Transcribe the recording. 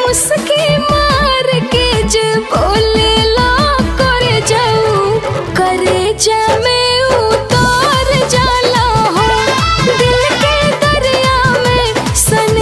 मुस्की मार के जे बोले ला करे जाऊ करे जा में।